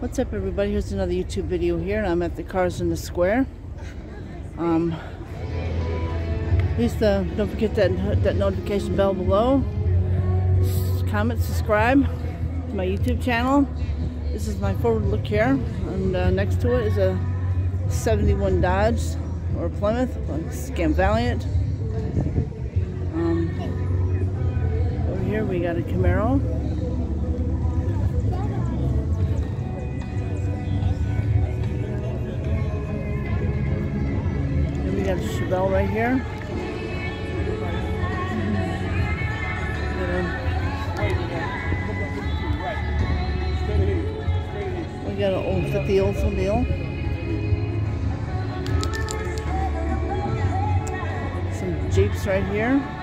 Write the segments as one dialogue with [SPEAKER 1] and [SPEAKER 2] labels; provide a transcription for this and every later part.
[SPEAKER 1] What's up everybody? Here's another YouTube video here and I'm at the Cars in the Square. Um, please uh, don't forget that, that notification bell below. Comment, subscribe to my YouTube channel. This is my forward look here and uh, next to it is a 71 Dodge or Plymouth, Scamp Valiant. Um, over here we got a Camaro. Got a Chevelle right here. We got an old 50 Oldsmobile. Some Jeeps right here.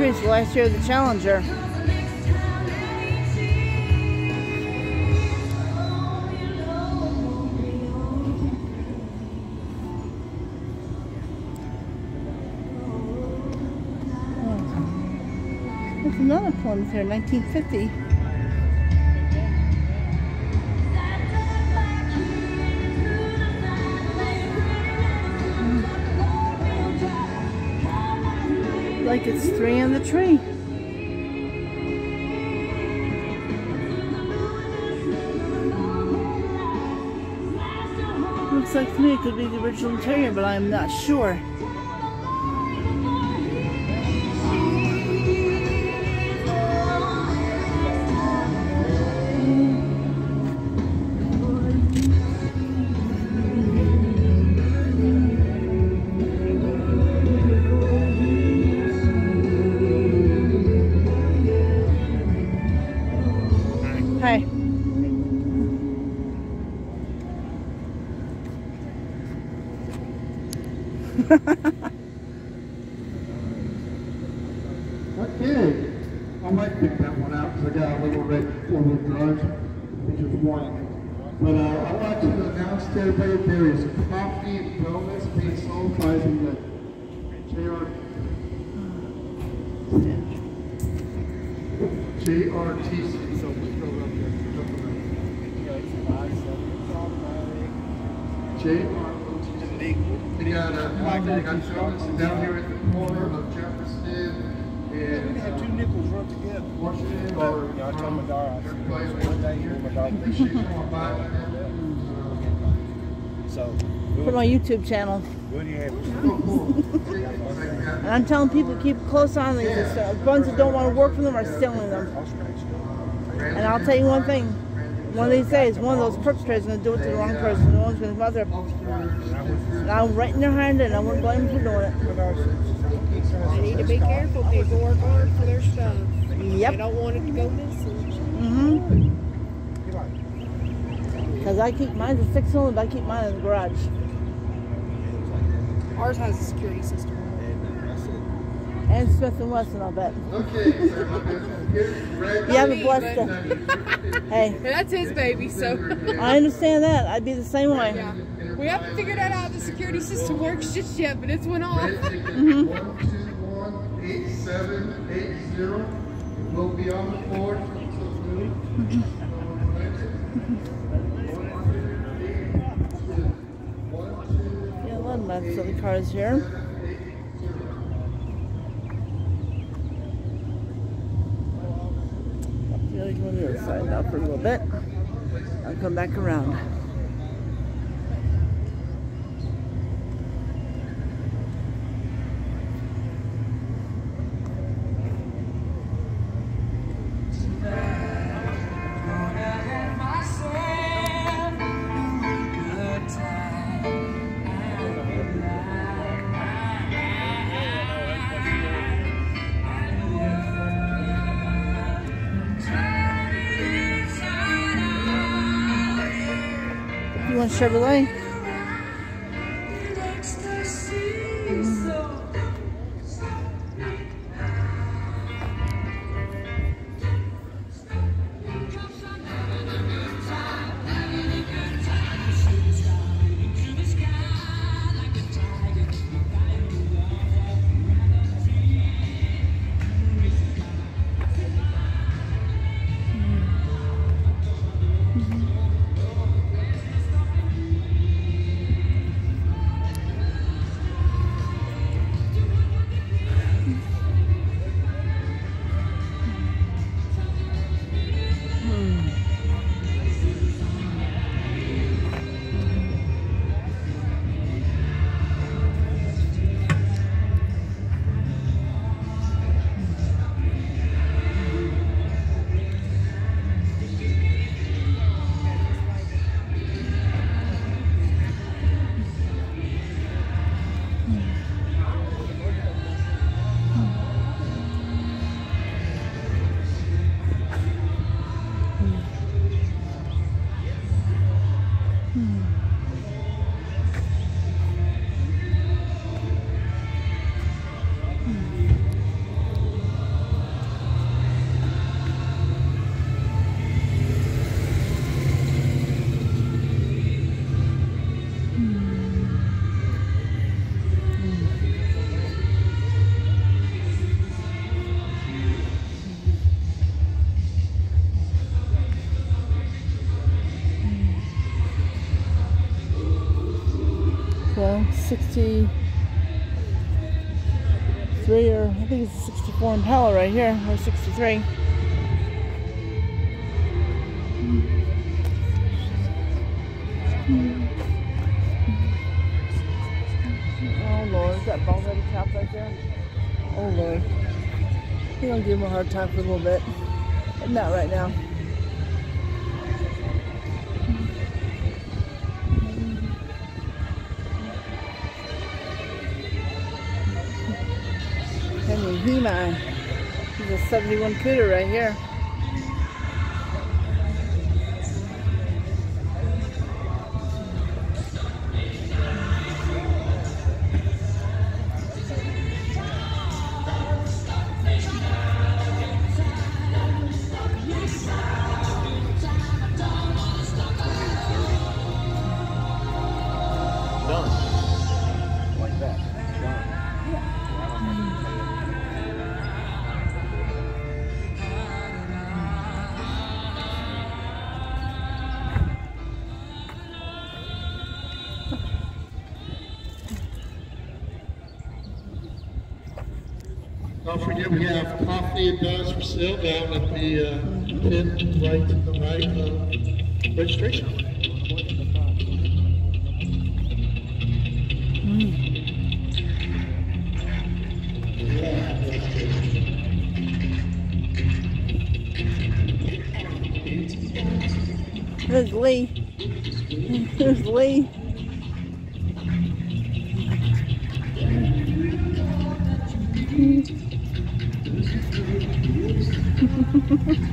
[SPEAKER 1] 2023 is the last year of the Challenger. There's another Plymouth here, 1950. Like it's three on the tree. Looks like to me it could be the original interior, but I'm not sure.
[SPEAKER 2] Okay. I might pick that one out because I got a little red four-wheel drive, which is white. But uh, I want to announce to everybody there is coffee and donuts being sold by the JR, JRTC. So we go up there. JROTC. They got a, they got donuts down here at the corner
[SPEAKER 3] nickels run together.
[SPEAKER 2] Washington.
[SPEAKER 3] Oh, yeah, I told my daughter, I said, one day here, my daughter.
[SPEAKER 2] appreciate you on buying that.
[SPEAKER 3] So,
[SPEAKER 1] For my YouTube channel.
[SPEAKER 3] what do you have?
[SPEAKER 1] And I'm telling people to keep close on these. It's, uh, ones that don't want to work for them are stealing them. And I'll tell you one thing. One of these days, one of those perpetrators is going to do it to the wrong person. The one's going to come out there. And I'm right in their hand and I wouldn't blame them for doing it.
[SPEAKER 4] They need to be careful. People work hard for their stuff. They
[SPEAKER 1] Yep.
[SPEAKER 4] don't want it to go missing.
[SPEAKER 1] Mm-hmm. Because I keep mine a six cylinder, but I keep mine in the garage.
[SPEAKER 4] Ours has a security system.
[SPEAKER 1] And Smith and Wesson, I'll bet.
[SPEAKER 2] Okay, so my business. Red
[SPEAKER 1] You haven't
[SPEAKER 4] me,
[SPEAKER 1] blessed
[SPEAKER 4] but-
[SPEAKER 1] them. Hey,
[SPEAKER 4] And that's his baby, so
[SPEAKER 1] I understand that. I'd be the same way.
[SPEAKER 4] yeah. We haven't figured out how the security system works just yet, but it's went off.
[SPEAKER 2] One two one eight seven eight zero go beyond the fort until.
[SPEAKER 1] Yeah, one left of the cars here. I'll go on the other side now for a little bit. I'll come back around. Chevrolet? 63 or I think it's a 64 Impala right here, or 63. Oh Lord, is that ball ready cap right there? Oh Lord. You're gonna give him a hard time for a little bit. But not right now. He's a 71 cooter right here.
[SPEAKER 2] Don't forget, we have coffee and donuts for sale down at the uh, pin right to the right of registration.
[SPEAKER 1] There's Lee. There's Lee. Hey Lee.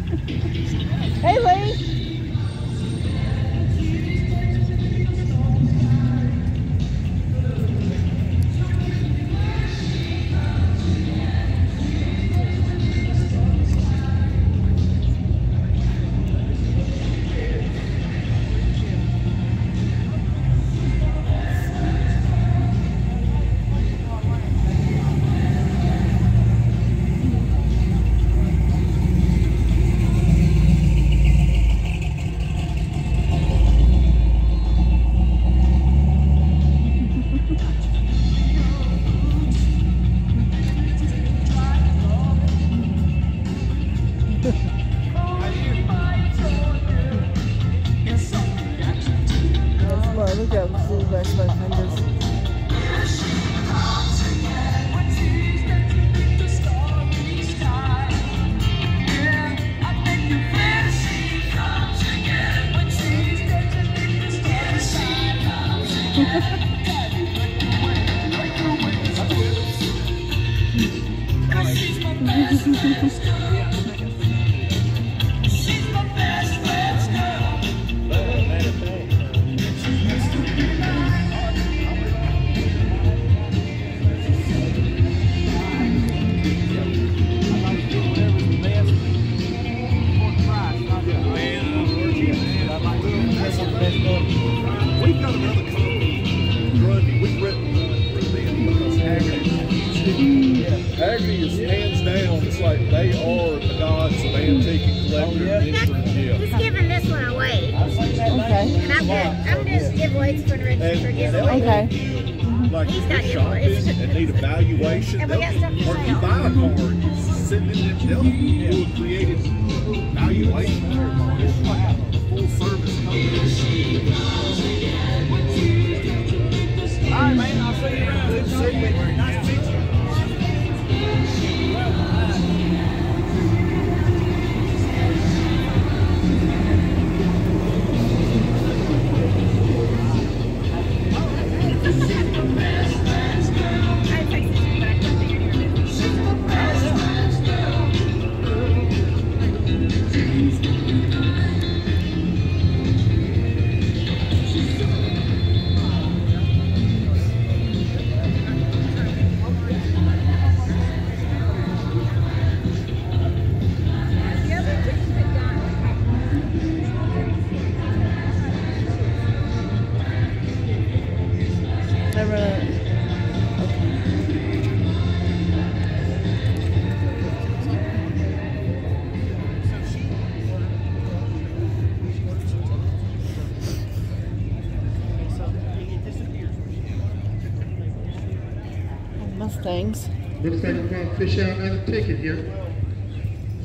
[SPEAKER 5] things.
[SPEAKER 6] Looks like we're going to fish out another ticket here.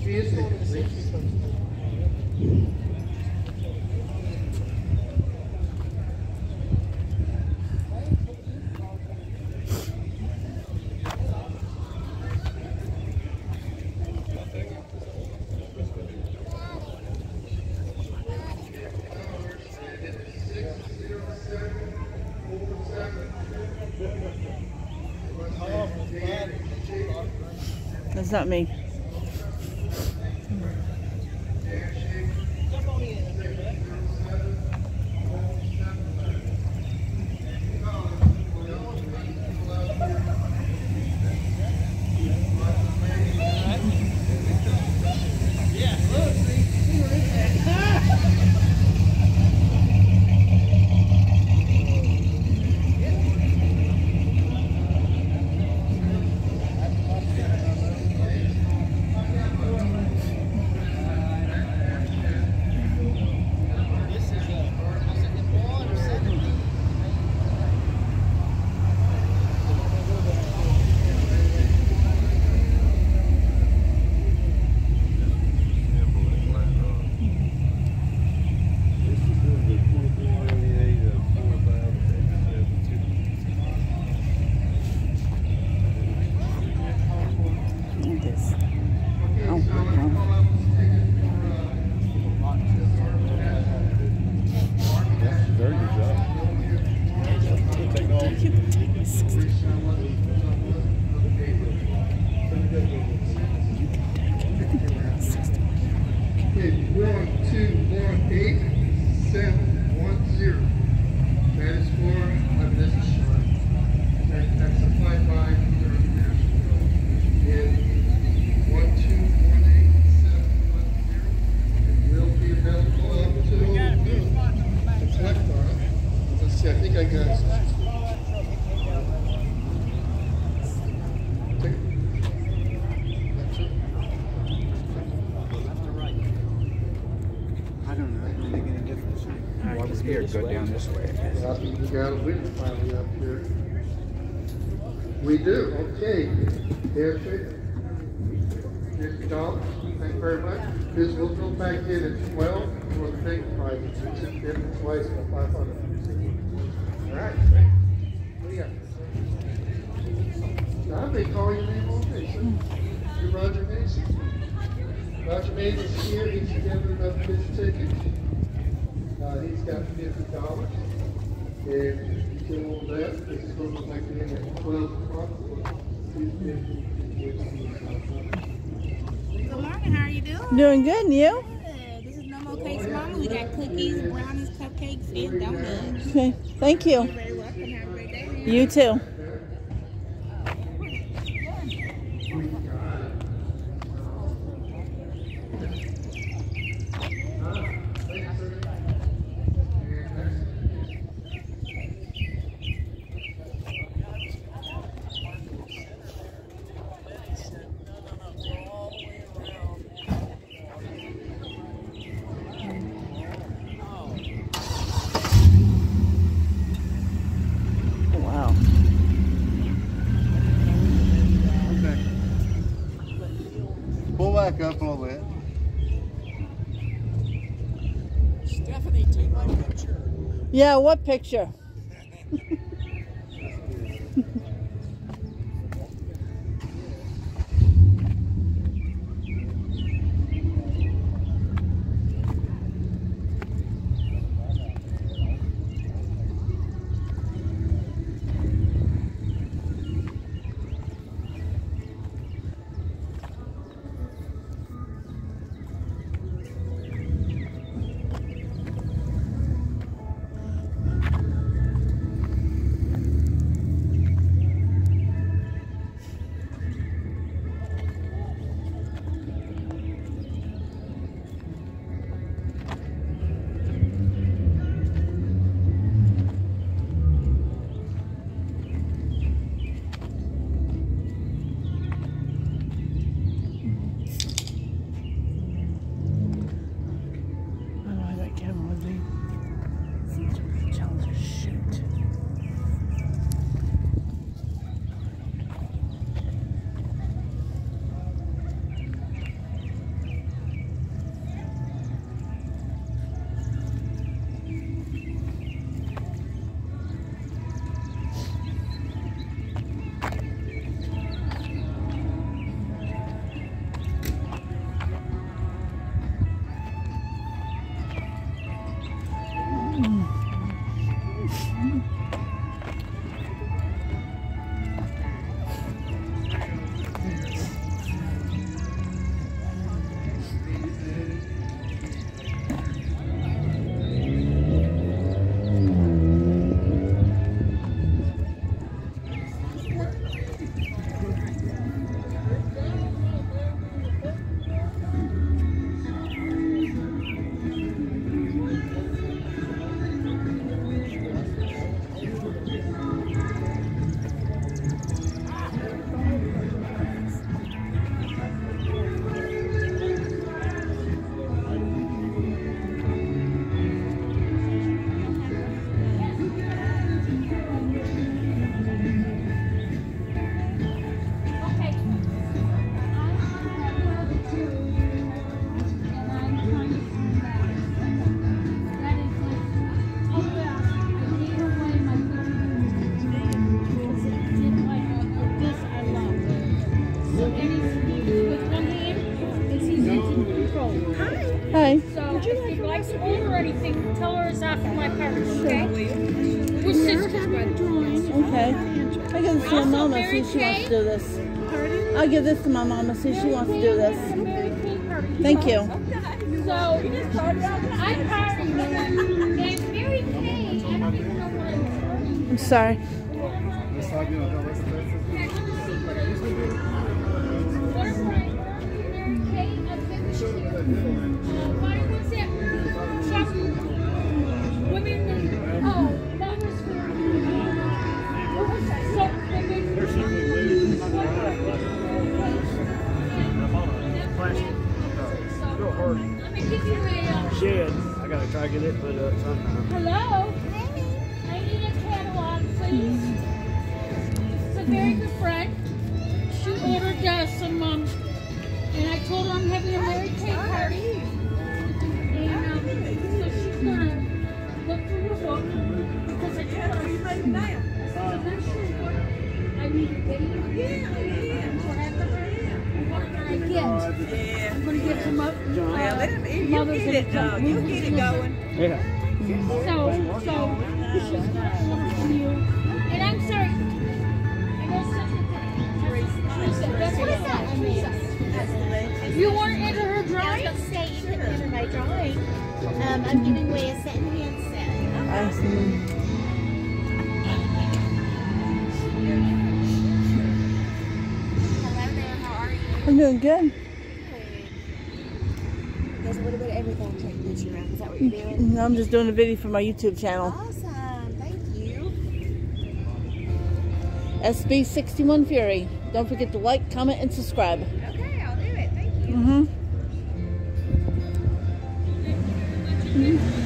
[SPEAKER 6] See you does that
[SPEAKER 2] mean? go way. down this way.
[SPEAKER 6] We do. Okay. Thank you very much. This will go back in at 12 for the big prize. It's in twice for 500. All right. What got? I've been calling your name all day. You're Roger Mason. Roger Mason's here. He's together enough his tickets. Uh, he's got Good morning, how are you doing?
[SPEAKER 7] Doing good, and you?
[SPEAKER 2] Good. This is Nomo Cakes Mama. We got cookies, brownies, cupcakes, and donuts.
[SPEAKER 7] Okay, thank you.
[SPEAKER 2] You're very welcome. Have a great day.
[SPEAKER 7] You too.
[SPEAKER 5] Stephanie, take my picture.
[SPEAKER 7] Yeah, what picture? see she wants to do this. I'll give this to my mama, see if she wants to do this. Thank you.
[SPEAKER 8] So, I'm
[SPEAKER 7] sorry.
[SPEAKER 8] I'm sorry.
[SPEAKER 1] Doing good.
[SPEAKER 7] There's a little bit of everything taking this around. Is that what you're doing?
[SPEAKER 1] No, I'm just doing a video for my YouTube channel.
[SPEAKER 7] Awesome, thank you.
[SPEAKER 1] SB61 Fury. Don't forget to like, comment, and subscribe.
[SPEAKER 7] Okay, I'll do it. Thank you.
[SPEAKER 1] Mm-hmm. So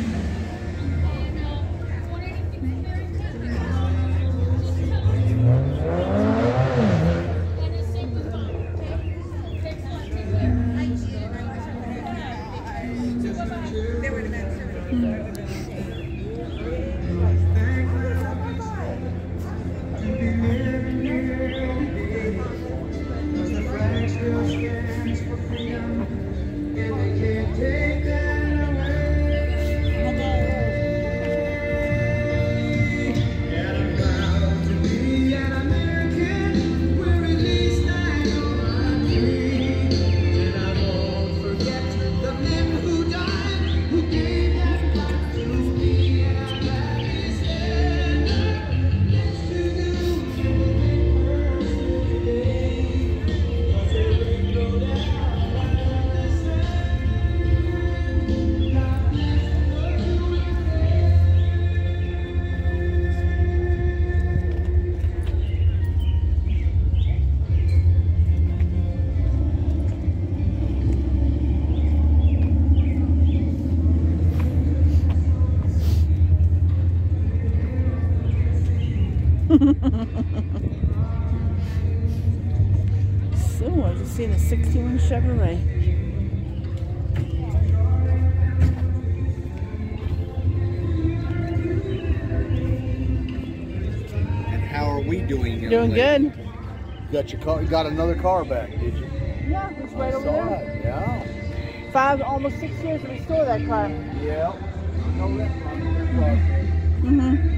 [SPEAKER 1] Chevrolet.
[SPEAKER 3] And how are we doing? young
[SPEAKER 1] Doing
[SPEAKER 3] lady?
[SPEAKER 1] good.
[SPEAKER 3] You got your car. You got another car back, did you?
[SPEAKER 1] Yeah, it's right
[SPEAKER 3] I
[SPEAKER 1] over there.
[SPEAKER 3] it, Yeah.
[SPEAKER 1] Five, almost six years to restore that car.
[SPEAKER 3] Yeah. I know that. I know that car.
[SPEAKER 1] Mm-hmm.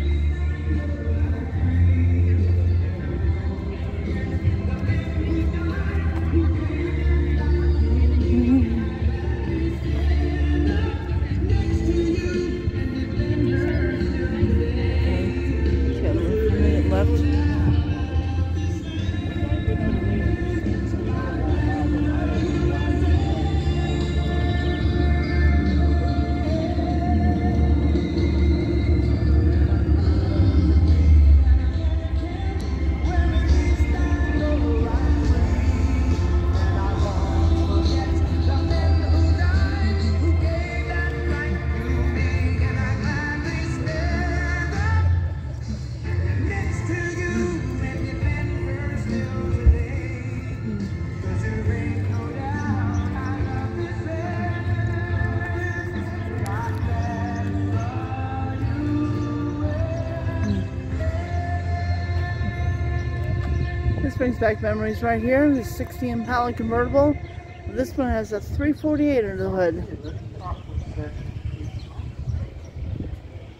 [SPEAKER 1] Brings back memories right here. This 60 Impala convertible. This one has a 348 under the hood.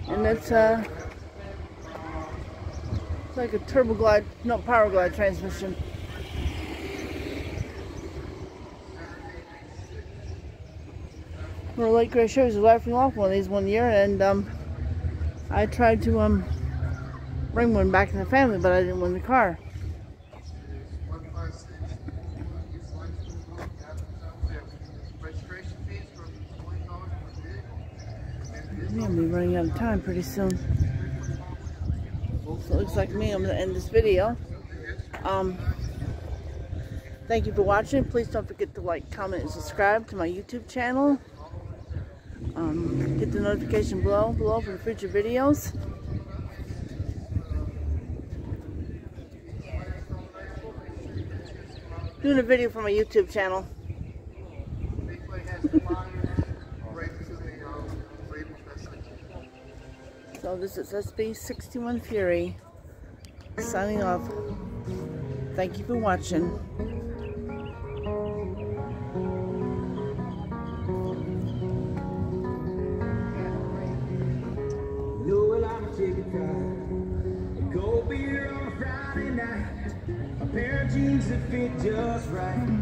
[SPEAKER 1] And it's uh, it's like a turbo glide, no power glide transmission. Well, Lake Gray Shows was laughing off one of these one year, and um, I tried to um, bring one back in the family, but I didn't win the car. I'm gonna be running out of time pretty soon. So it looks like me, I'm gonna end this video. Um, thank you for watching. Please don't forget to like, comment, and subscribe to my YouTube channel. Um, hit the notification below below for future videos. Doing a video for my YouTube channel. So this is SB61 Fury signing off. Thank you for watching.
[SPEAKER 6] A beer on Friday night. A pair of jeans that fit just right.